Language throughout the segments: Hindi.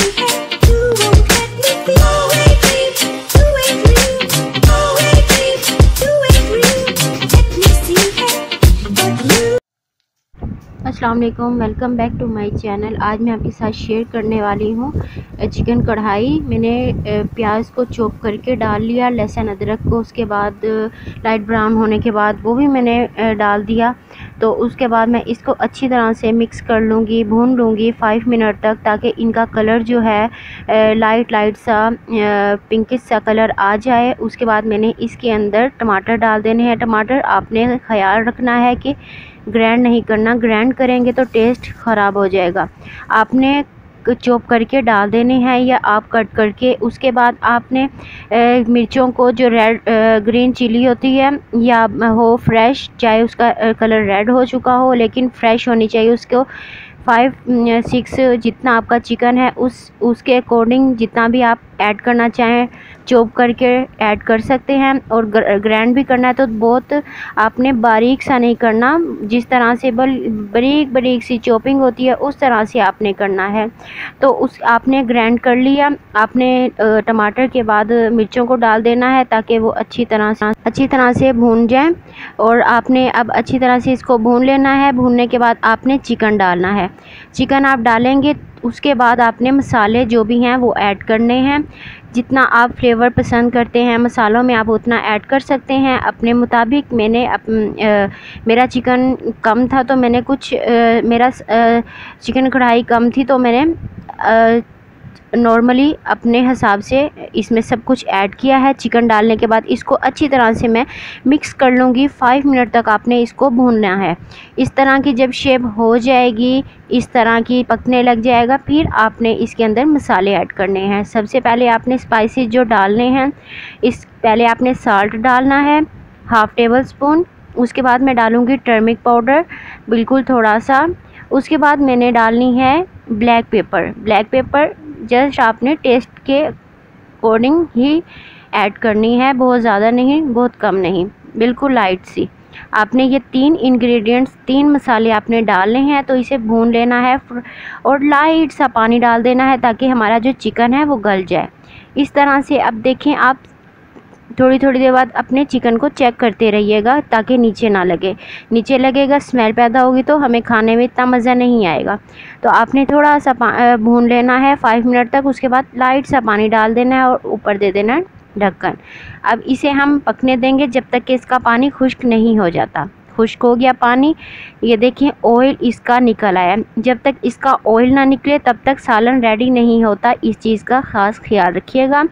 hey. अस्सलाम वालेकुम welcome back to my channel आज मैं आपके साथ शेयर करने वाली हूँ चिकन कढ़ाई। मैंने प्याज को चॉप करके डाल लिया, लहसुन, अदरक को, उसके बाद लाइट ब्राउन होने के बाद वो भी मैंने डाल दिया। तो उसके बाद मैं इसको अच्छी तरह से मिक्स कर लूँगी, भून लूँगी फाइव मिनट तक, ताकि इनका कलर जो है लाइट लाइट सा पिंकिश सा कलर आ जाए। उसके बाद मैंने इसके अंदर टमाटर डाल देने हैं। टमाटर आपने ख्याल रखना है कि ग्रैंड नहीं करना, ग्रैंड करेंगे तो टेस्ट ख़राब हो जाएगा। आपने चॉप करके डाल देने हैं या आप कट करके, उसके बाद आपने मिर्चों को जो रेड ग्रीन चिली होती है, या हो फ्रेश, चाहे उसका कलर रेड हो चुका हो, लेकिन फ्रेश होनी चाहिए, उसको फाइव सिक्स जितना आपका चिकन है, उस, उसके अकॉर्डिंग जितना भी आप ऐड करना चाहें चॉप करके ऐड कर सकते हैं और ग्रैंड भी करना है तो बहुत आपने बारीक सा नहीं करना। जिस तरह से बल, बारीक बारीक सी चॉपिंग होती है, उस तरह से आपने करना है। तो उस, आपने ग्रैंड कर लिया, आपने टमाटर के बाद मिर्चों को डाल देना है, ताकि वो अच्छी तरह से, अच्छी तरह से भून जाए। और आपने अब अच्छी तरह से इसको भून लेना है, भूनने के बाद आपने चिकन डालना है। चिकन आप डालेंगे उसके बाद आपने मसाले जो भी हैं वो ऐड करने हैं। जितना आप फ्लेवर पसंद करते हैं मसालों में आप उतना ऐड कर सकते हैं। अपने मुताबिक मैंने अप, आ, मेरा चिकन कम था तो मैंने कुछ आ, मेरा आ, चिकन कढ़ाई कम थी तो मैंने नॉर्मली अपने हिसाब से इसमें सब कुछ ऐड किया है। चिकन डालने के बाद इसको अच्छी तरह से मैं मिक्स कर लूँगी। फाइव मिनट तक आपने इसको भूनना है। इस तरह की जब शेप हो जाएगी, इस तरह की पकने लग जाएगा, फिर आपने इसके अंदर मसाले ऐड करने हैं। सबसे पहले आपने स्पाइसेस जो डालने हैं, इस पहले आपने साल्ट डालना है हाफ़ टेबल स्पून उसके बाद मैं डालूँगी टर्मिक पाउडर बिल्कुल थोड़ा सा। उसके बाद मैंने डालनी है black pepper black pepper just आपने टेस्ट के अकॉर्डिंग ही ऐड करनी है। बहुत ज़्यादा नहीं, बहुत कम नहीं। बिल्कुल लाइट सी। आपने ये तीन इंग्रेडिएंट्स तीन मसाले आपने डालने हैं तो इसे भून लेना है और लाइट सा पानी डाल देना है ताकि हमारा जो चिकन है वो गल जाए। इस तरह से अब देखें आप थोड़ी थोड़ी देर बाद अपने चिकन को चेक करते रहिएगा, ताकि नीचे ना लगे। नीचे लगेगा, स्मेल पैदा होगी तो हमें खाने में इतना मज़ा नहीं आएगा। तो आपने थोड़ा सा भून लेना है फाइव मिनट तक, उसके बाद लाइट सा पानी डाल देना है और ऊपर दे देना है ढक्कन। अब इसे हम पकने देंगे जब तक कि इसका पानी खुश्क नहीं हो जाता। खुश्क हो गया पानी। ये देखिए ऑयल इसका निकल आया। जब तक इसका ऑयल ना निकले, तब तक सालन रेडी नहीं होता। इस चीज़ का ख़ास ख्याल रखिएगा।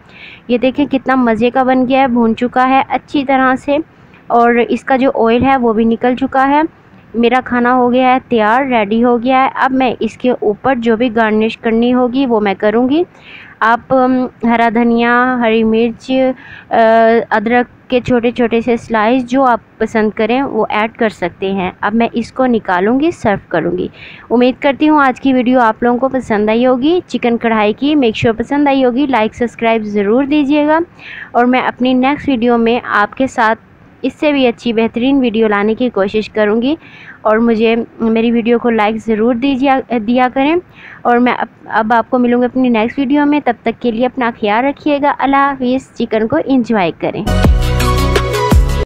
ये देखें कितना मज़े का बन गया है, भून चुका है अच्छी तरह से। और इसका जो ऑयल है, वो भी निकल चुका है। मेरा खाना हो गया है, तैयार रेडी हो गया है। अब मैं इसके ऊपर जो भी गार्निश करनी होगी, वो मैं करूँगी। आप हरा धनिया, हरी मिर्च अदरक के छोटे छोटे से स्लाइस जो आप पसंद करें वो ऐड कर सकते हैं। अब मैं इसको निकालूँगी सर्व करूँगी। उम्मीद करती हूँ आज की वीडियो आप लोगों को पसंद आई होगी। चिकन कढ़ाई की मेक श्योर पसंद आई होगी। लाइक सब्सक्राइब ज़रूर दीजिएगा। और मैं अपनी नेक्स्ट वीडियो में आपके साथ इससे भी अच्छी बेहतरीन वीडियो लाने की कोशिश करूँगी। और मुझे मेरी वीडियो को लाइक ज़रूर दीजिए दिया करें। और मैं अब, अब आपको मिलूँगी अपनी नेक्स्ट वीडियो में। तब तक के लिए अपना ख्याल रखिएगा। अल्लाह हाफिज़। चिकन को इंजॉय करें।